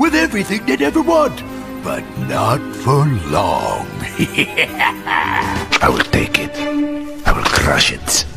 with everything they'd ever want. But not for long. I will take it. I will crush it.